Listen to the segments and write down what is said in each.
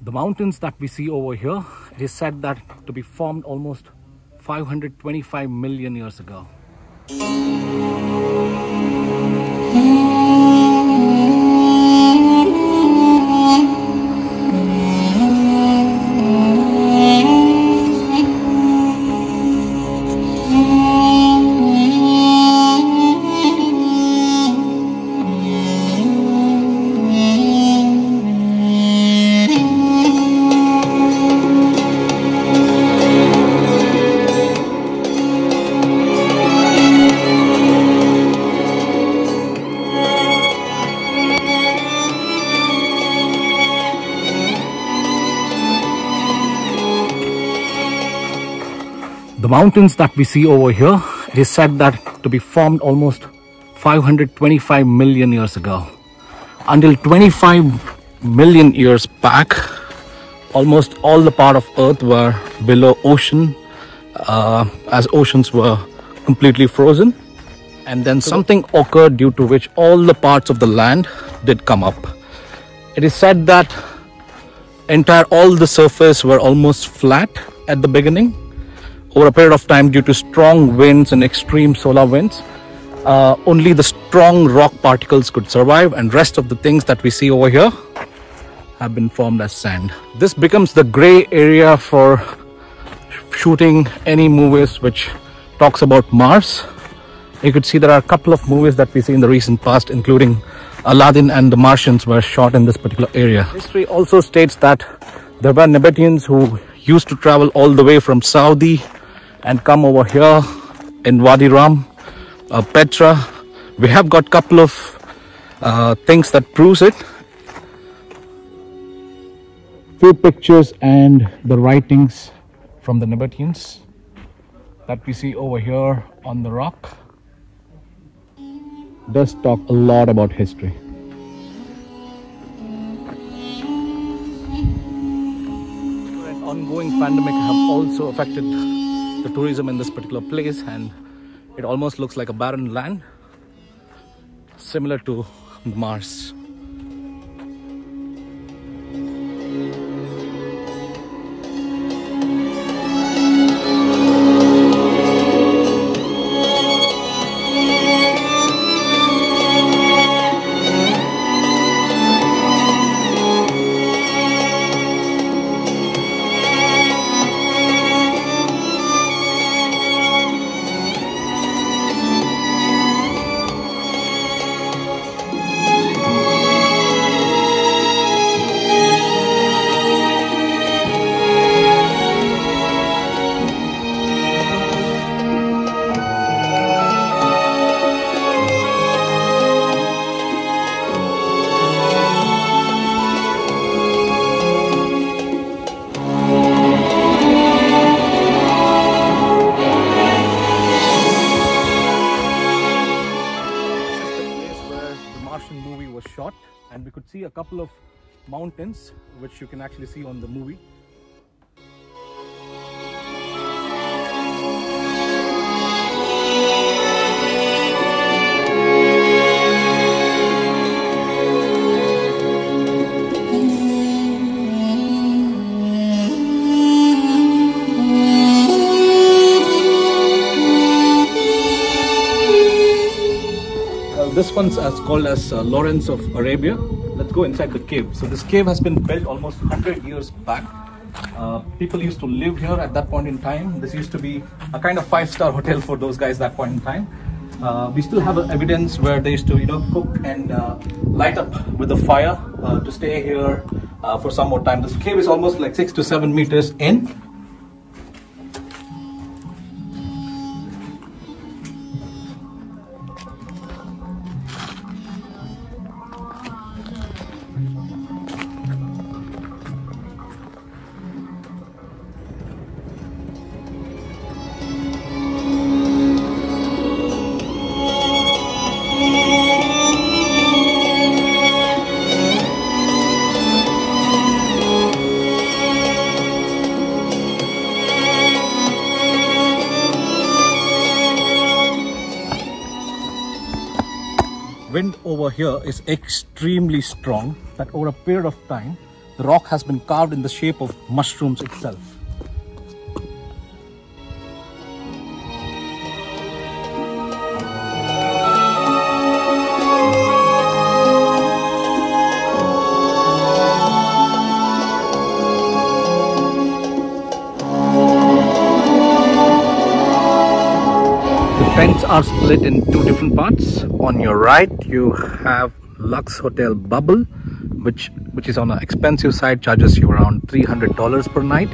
The mountains that we see over here, it is said that to be formed almost 525 million years ago. The mountains that we see over here, it is said that to be formed almost 525 million years ago. Until 25 million years back, almost all the part of earth were below ocean uh, as oceans were completely frozen. And then something occurred due to which all the parts of the land did come up. It is said that entire all the surface were almost flat at the beginning over a period of time due to strong winds and extreme solar winds uh, only the strong rock particles could survive and rest of the things that we see over here have been formed as sand. This becomes the gray area for shooting any movies which talks about mars. You could see there are a couple of movies that we see in the recent past including aladdin and the martians were shot in this particular area. History also states that there were Nabateans who used to travel all the way from Saudi and come over here in Wadi Rum, uh, Petra. We have got couple of uh, things that proves it. Few pictures and the writings from the Nabateans that we see over here on the rock does talk a lot about history. An ongoing pandemic have also affected the tourism in this particular place and it almost looks like a barren land similar to Mars. Couple of mountains, which you can actually see on the movie. This one's as called as uh, Lawrence of Arabia. Let's go inside the cave. So this cave has been built almost 100 years back. Uh, people used to live here at that point in time. This used to be a kind of five-star hotel for those guys that point in time. Uh, we still have evidence where they used to, you know, cook and uh, light up with the fire uh, to stay here uh, for some more time. This cave is almost like six to seven meters in. Over here is extremely strong that over a period of time The rock has been carved in the shape of mushrooms itself. Tents are split in two different parts. On your right, you have Luxotel Bubble, which which is on an expensive side, charges you around $300 per night.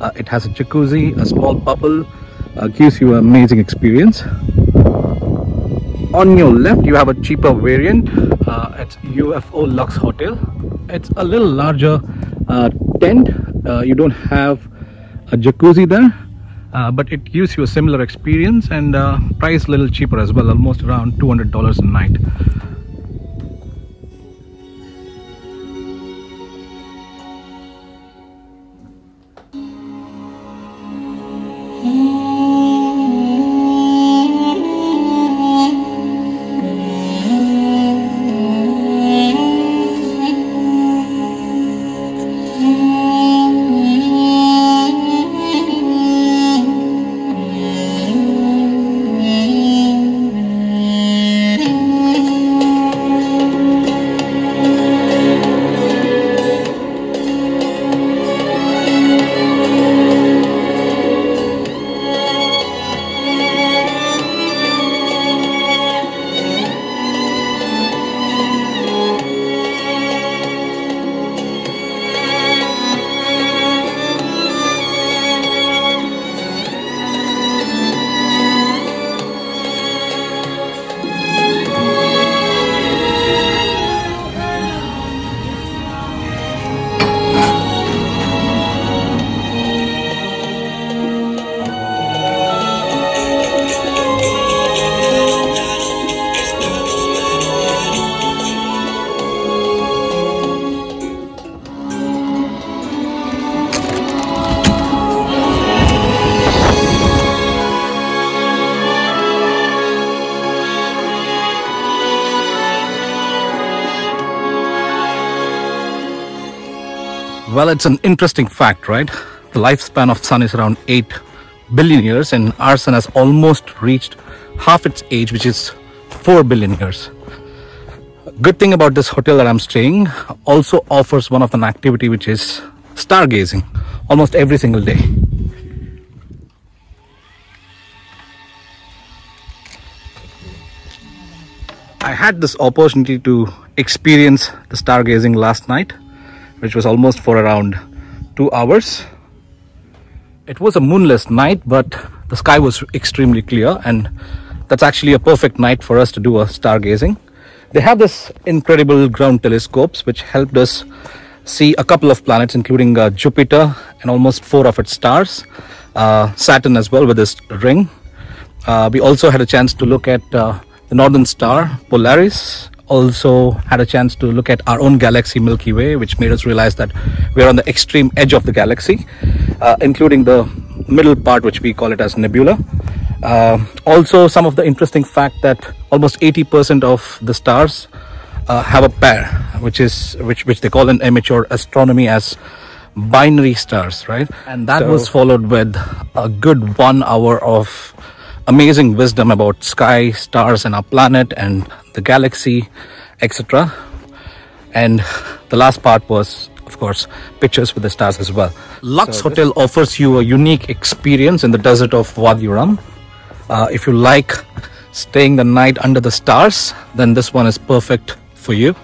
Uh, it has a jacuzzi, a small bubble, uh, gives you an amazing experience. On your left, you have a cheaper variant. Uh, it's UFO Luxotel. It's a little larger uh, tent. Uh, you don't have a jacuzzi there uh, but it gives you a similar experience and uh, price a little cheaper as well almost around $200 a night Well, it's an interesting fact, right? The lifespan of sun is around 8 billion years and our sun has almost reached half its age, which is 4 billion years. Good thing about this hotel that I'm staying also offers one of an activity which is stargazing almost every single day. I had this opportunity to experience the stargazing last night which was almost for around two hours. It was a moonless night, but the sky was extremely clear and that's actually a perfect night for us to do a stargazing. They have this incredible ground telescopes which helped us see a couple of planets including uh, Jupiter and almost four of its stars, uh, Saturn as well with this ring. Uh, we also had a chance to look at uh, the northern star Polaris also had a chance to look at our own galaxy Milky Way, which made us realize that we're on the extreme edge of the galaxy, uh, including the middle part, which we call it as nebula. Uh, also, some of the interesting fact that almost 80% of the stars uh, have a pair, which is which which they call in amateur astronomy as binary stars, right? And that so, was followed with a good one hour of amazing wisdom about sky, stars, and our planet and the galaxy, etc. And the last part was, of course, pictures with the stars as well. Lux so Hotel offers you a unique experience in the desert of Wadi Rum. Uh, if you like staying the night under the stars, then this one is perfect for you.